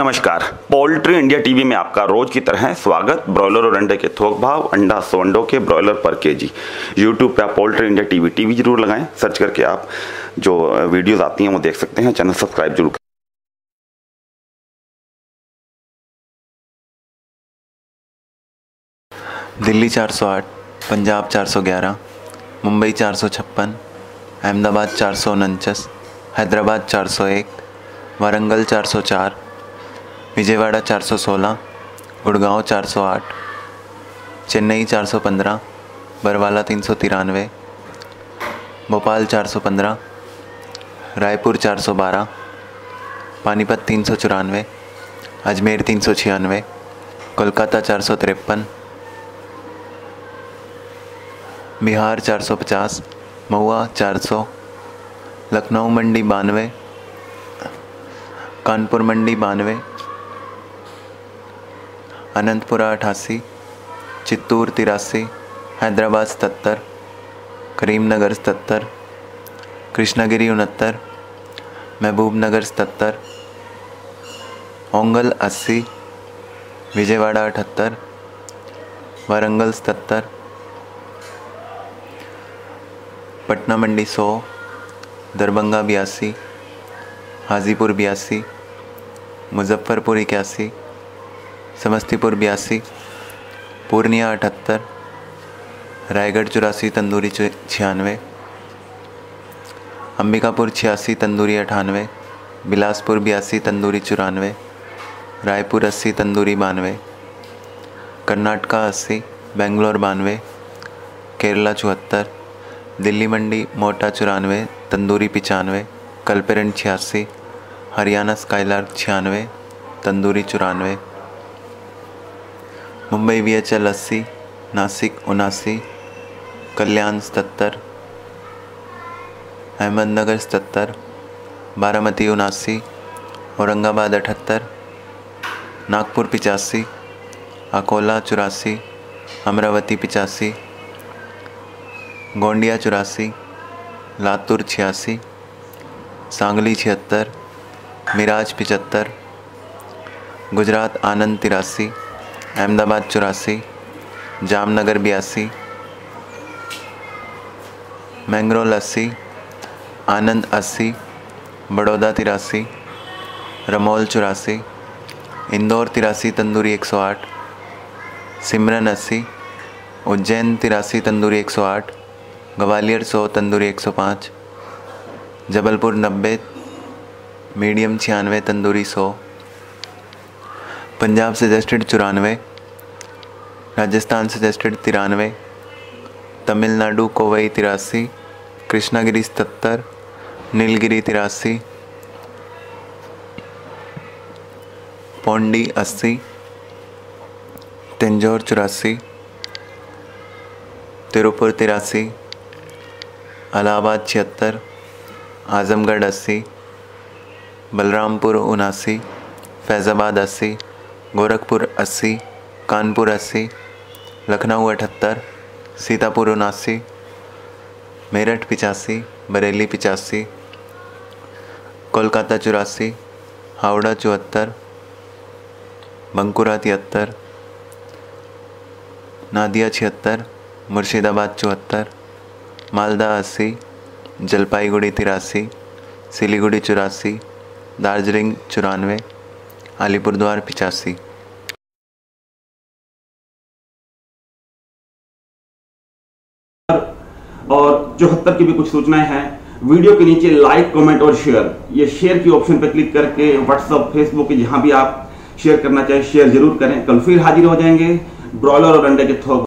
नमस्कार। Poultry India TV में आपका रोज की तरह स्वागत। ब्रॉयलर और अंडे के थोक भाव अंडा सौ अंडों के ब्रॉयलर पर केजी। यूट्यूब पे आप पोल्ट्री इंडिया टीवी टीवी ज़रूर लगाएँ। सर्च करके आप जो वीडियोस आती हैं वो देख सकते हैं। चैनल सब्सक्राइब ज़रूर दिल्ली 408, पंजाब 411, मुंबई चार सौ छप्पन अहमदाबाद चार सौ उनचास हैदराबाद चार सौ एक वारंगल चार सौ चार विजयवाड़ा चार सौ सोलह, गुड़गांव चार सौ आठ, चेन्नई चार सौ पंद्रह, बरवाला तीन सौ तिरानवे, भोपाल चार सौ पंद्रह, रायपुर चार सौ बारह, पानीपत तीन सौ चौरानवे, अजमेर तीन सौ छियानवे, कोलकाता चार सौ तिरपन, बिहार 450 महुआ 400 लखनऊ मंडी बानवे, कानपुर मंडी बानवे अनंतपुरा अठासी, चित्तूर तिरासी, हैदराबाद सतर करीमनगर सतर कृष्णागिरी उनहत्तर, महबूबनगर सतर ओंगल अस्सी, विजयवाड़ा अठहत्तर, वारंगल सतर पटना मंडी सौ, दरभंगा बयासी, हाजीपुर बयासी, मुजफ्फरपुर इक्यासी समस्तीपुर बयासी, पूर्णिया अठहत्तर, रायगढ़ चौरासी, तंदूरी छियानवे, अंबिकापुर छियासी, तंदूरी अठानवे, बिलासपुर बयासी, तंदूरी चौरानवे, रायपुर अस्सी, तंदूरी बानवे, कर्नाटका अस्सी, बेंगलोर बानवे, केरला चौहत्तर, दिल्ली मंडी मोटा चौरानवे, तंदूरी पचानवे, कलपेरन छियासी, हरियाणा स्काईलार्क छियानवे, तंदूरी चौरानवे। मुंबई वी एच एल अस्सी, नासिक उनासी, कल्याण सतर अहमदनगर सतर बारामती उनासी, औरंगाबाद अठहत्तर, नागपुर पिचासी, अकोला चौरासी, अमरावती पिचासी, गोंडिया चौरासी, लातूर छियासी, सांगली छिहत्तर, मिराज पिचहत्तर, गुजरात आनंद तिरासी अहमदाबाद चौरासी, जामनगर बयासी, मैंगरोल अस्सी, आनंद अस्सी, बड़ौदा तिरासी, रमोल चौरासी, इंदौर तिरासी, तंदूरी एक सौ आठ, सिमरन अस्सी, उज्जैन तिरासी, तंदूरी एक सौ आठ, ग्वालियर सौ, तंदूरी एक सौ पाँच, जबलपुर नब्बे, मीडियम छियानवे, तंदूरी सौ पंजाब सजेस्टेड चौरानवे, राजस्थान सजेस्टेड तिरानवे, तमिलनाडु, कोवई तिरासी, कृष्णागिरी सतर नीलगिरी तिरासी, पौंडी अस्सी, तंजौर चौरासी तिरुपुर तिरासी, अलाहाबाद छिहत्तर, आज़मगढ़ अस्सी, बलरामपुर उनासी, फैज़ाबाद अस्सी गोरखपुर अस्सी, कानपुर अस्सी, लखनऊ अठहत्तर, सीतापुर उनासी, मेरठ पिचासी, बरेली पिचासी, कोलकाता चौरासी, हावड़ा चौहत्तर, बंकुरा तिहत्तर, नादिया छिहत्तर, मुर्शिदाबाद चौहत्तर, मालदा अस्सी, जलपाईगुड़ी तिरासी, सिलीगुड़ी चौरासी, दार्जिलिंग चौरानवे अलीपुरद्वार पिचासी और चौहत्तर की भी कुछ सूचनाएँ हैं, वीडियो के नीचे लाइक कमेंट और शेयर ये शेयर की ऑप्शन पर क्लिक करके व्हाट्सअप फेसबुक जहाँ भी आप शेयर करना चाहें शेयर ज़रूर करें। कल फिर हाजिर हो जाएँगे। ब्रॉयलर और अंडे के थोक